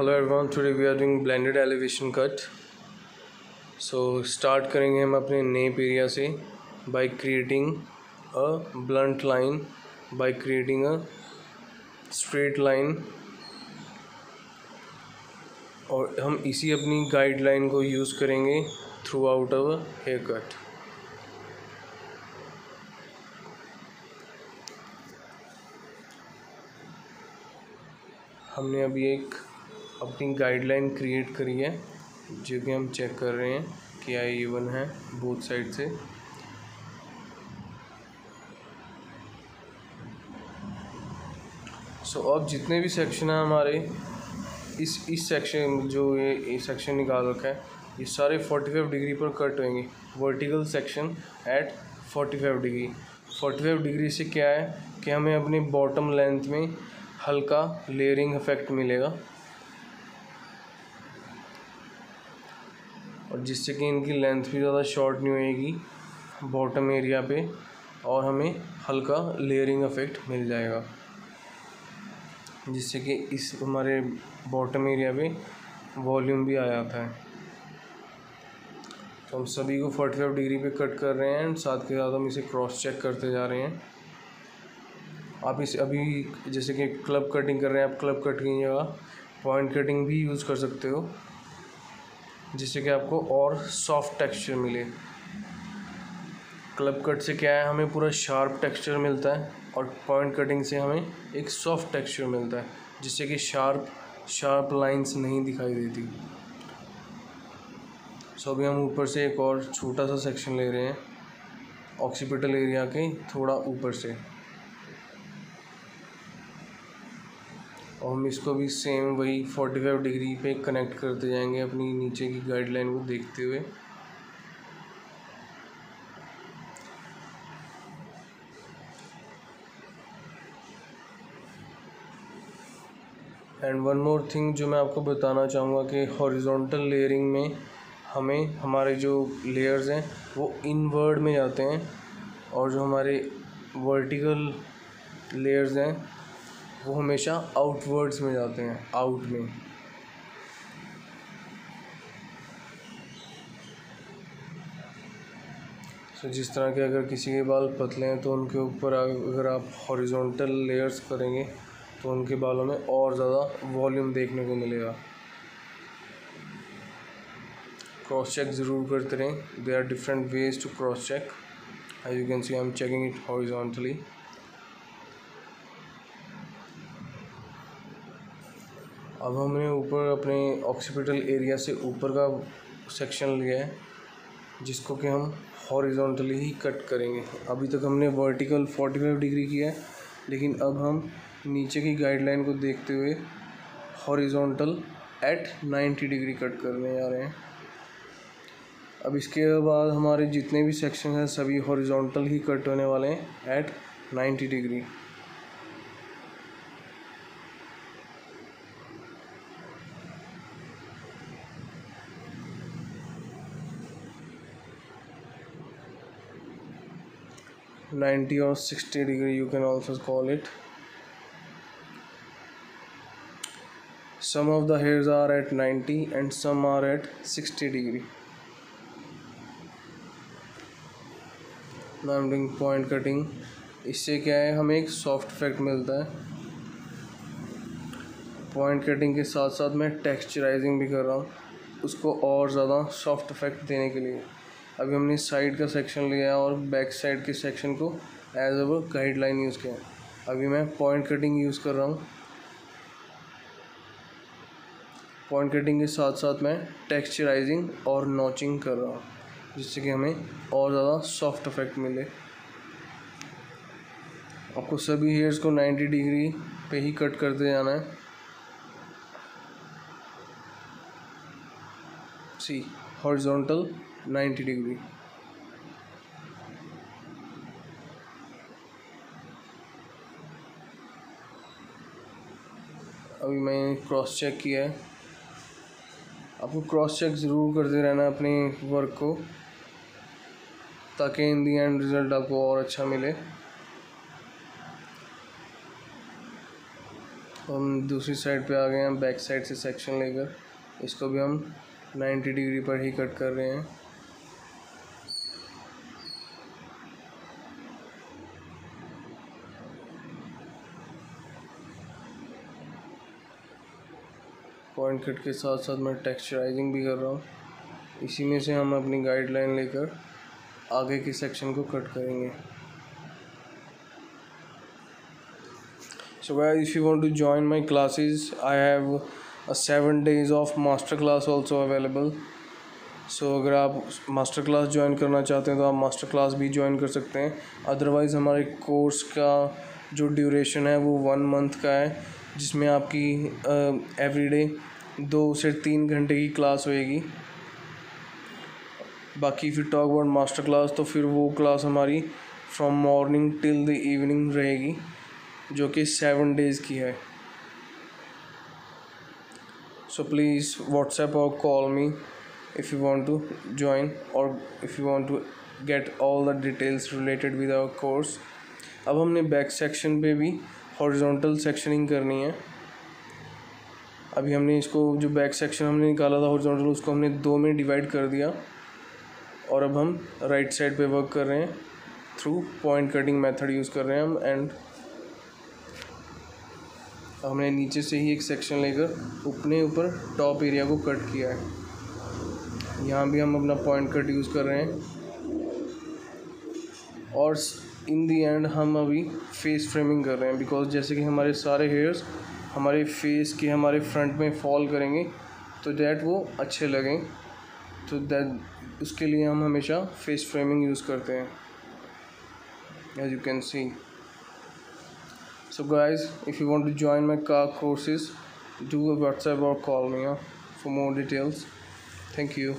Hello everyone today we are doing blended elevation cut so start करेंगे हम अपने nape area से by creating a blunt line by creating a straight line और हम इसी अपनी गाइडलाइन को यूज़ करेंगे throughout our hair cut हमने अभी एक अपनी गाइडलाइन क्रिएट करी है। जो कि हम चेक कर रहे हैं कि आई इवन है बोथ साइड से। सो so, अब जितने भी सेक्शन हैं हमारे इस इस सेक्शन जो ये सेक्शन निकाल रखा है ये सारे 45 डिग्री पर कट होंगे vertical section at 45 degree 45 degree से क्या है कि हमें अपनी बॉटम लेंथ में हल्का लेयरिंग इफ़ेक्ट मिलेगा। जिससे कि इनकी लेंथ भी ज़्यादा शॉर्ट नहीं होएगी बॉटम एरिया पे, और हमें हल्का लेयरिंग इफ़ेक्ट मिल जाएगा। जिससे कि इस हमारे बॉटम एरिया पे वॉल्यूम भी आ जाता है। तो हम सभी को 45 डिग्री पे कट कर रहे हैं एंड साथ के साथ हम इसे क्रॉस चेक करते जा रहे हैं। आप इस अभी जैसे कि क्लब कटिंग कर रहे हैं, आप क्लब कट की जगह पॉइंट कटिंग भी यूज़ कर सकते हो। जिससे कि आपको और सॉफ्ट टेक्सचर मिले। क्लब कट से क्या है? हमें पूरा शार्प टेक्सचर मिलता है और पॉइंट कटिंग से हमें एक सॉफ्ट टेक्सचर मिलता है, जिससे कि शार्प शार्प लाइंस नहीं दिखाई देती। सो अभी हम ऊपर से एक और छोटा सा सेक्शन ले रहे हैं ऑक्सीपिटल एरिया के थोड़ा ऊपर से। और हम इसको भी सेम वही 45 डिग्री पे कनेक्ट करते जाएँगे अपनी नीचे की गाइडलाइन को देखते हुए। एंड वन मोर थिंग जो मैं आपको बताना चाहूँगा कि हॉरिजॉन्टल लेयरिंग में हमें हमारे जो लेयर्स हैं, वो इनवर्ड में जाते हैं और जो हमारे वर्टिकल लेयर्स हैं वो हमेशा आउटवर्ड्स में जाते हैं आउट में। तो जिस तरह के अगर किसी के बाल पतले हैं तो उनके ऊपर अगर आप हॉरिजॉन्टल लेयर्स करेंगे तो उनके बालों में और ज़्यादा वॉल्यूम देखने को मिलेगा। क्रॉस चेक ज़रूर करते रहें। There are different ways to cross check as you can see I am checking it अब हमने ऊपर अपने ऑक्सीपिटल एरिया से ऊपर का सेक्शन लिया है, जिसको कि हम हॉरिजॉन्टली ही कट करेंगे। अभी तक हमने वर्टिकल 45 डिग्री किया है, लेकिन अब हम नीचे की गाइडलाइन को देखते हुए हॉरिजॉन्टल एट 90 डिग्री कट करने जा रहे हैं। अब इसके बाद हमारे जितने भी सेक्शन हैं, सभी हॉरिजॉन्टल ही कट होने वाले हैं एट 90 डिग्री नाइन्टी और sixty degree, you can also call it. Some of the hairs are at 90 and some are at 60 degree now I'm doing point cutting. इससे क्या है, हमें एक सॉफ्ट इफ़ेक्ट मिलता है. पॉइंट कटिंग के साथ साथ मैं टेक्सचराइजिंग भी कर रहा हूँ. उसको और ज़्यादा सॉफ्ट इफ़ेक्ट देने के लिए. अभी हमने साइड का सेक्शन लिया और बैक साइड के सेक्शन को एज अ गाइडलाइन यूज़ किया अभी मैं पॉइंट कटिंग यूज़ कर रहा हूँ। पॉइंट कटिंग के साथ साथ मैं टेक्सचराइजिंग और नॉचिंग कर रहा हूँ, जिससे कि हमें और ज़्यादा सॉफ्ट इफ़ेक्ट मिले। आपको सभी हेयर्स को 90 डिग्री पे ही कट करते जाना है। See horizontal 90 degree. अभी मैंने क्रॉस चेक किया है। आपको क्रॉस चेक ज़रूर करते रहना अपने वर्क को, ताकि इन दी एंड रिज़ल्ट आपको और अच्छा मिले। हम दूसरी साइड पे आ गए हैं बैक साइड से सेक्शन लेकर। इसको भी हम 90 डिग्री पर ही कट कर रहे हैं। पॉइंट कट के साथ साथ मैं टेक्सचराइजिंग भी कर रहा हूँ। इसी में से हम अपनी गाइडलाइन लेकर आगे के सेक्शन को कट करेंगे। So guys, if you want to join my classes, i have a seven days of master class also so अगर आप मास्टर क्लास ज्वाइन करना चाहते हैं तो आप मास्टर क्लास भी ज्वाइन कर सकते हैं। अदरवाइज़ हमारे कोर्स का जो ड्यूरेशन है, वो वन मंथ का है, जिसमें आपकी एवरीडे दो से तीन घंटे की क्लास होएगी। बाकी फिर टॉक अबाउट मास्टर क्लास तो फिर वो क्लास हमारी from morning till the evening रहेगी, जो कि सेवन डेज़ की है। So please WhatsApp or call me if you want to join or if you want to get all the details related with our course अब हमने back section पे भी horizontal sectioning करनी है। अभी हमने इसको जो बैक सेक्शन हमने निकाला था हॉरिजॉन्टल उसको हमने दो में डिवाइड कर दिया। और अब हम राइट साइड पे वर्क कर रहे हैं। Through point cutting method use कर रहे हैं हम एंड हमने नीचे से ही एक सेक्शन लेकर अपने ऊपर टॉप एरिया को कट किया है। यहाँ भी हम अपना पॉइंट कट यूज़ कर रहे हैं। और इन दी एंड हम अभी फेस फ्रेमिंग कर रहे हैं। बिकॉज़ जैसे कि हमारे सारे हेयर्स हमारे फेस के हमारे फ्रंट में फॉल करेंगे तो डैट वो अच्छे लगें। तो दैट उसके लिए हम हमेशा फेस फ्रेमिंग यूज़ करते हैं। As you can see so guys if you want to join my का courses do a WhatsApp or call me for more details thank you